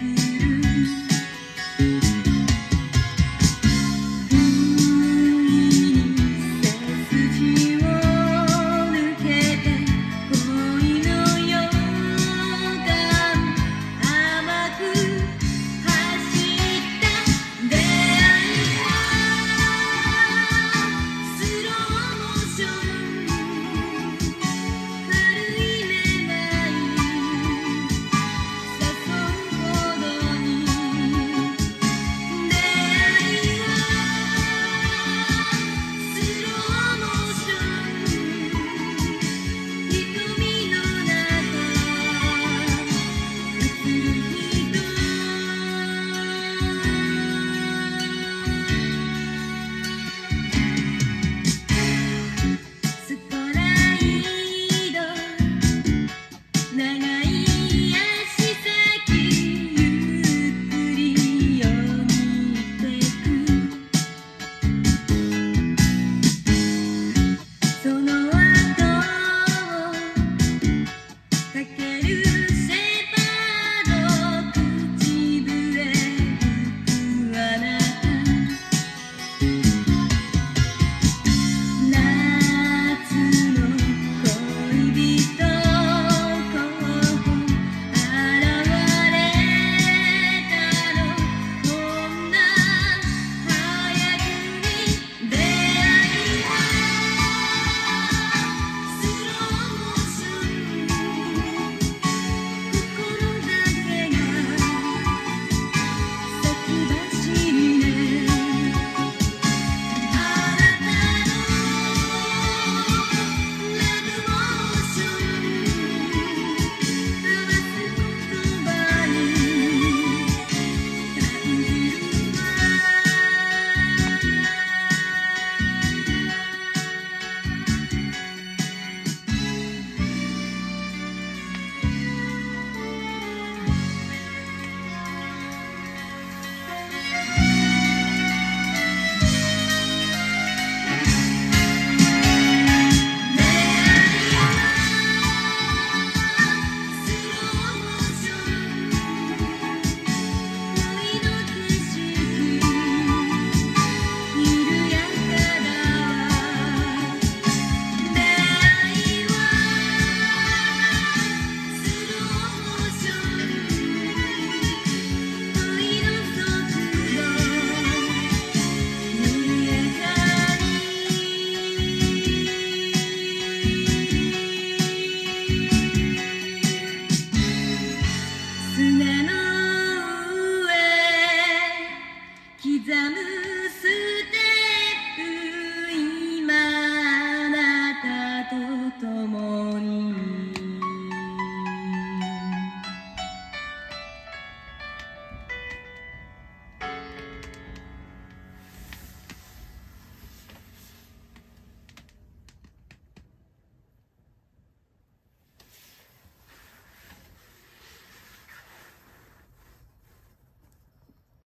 you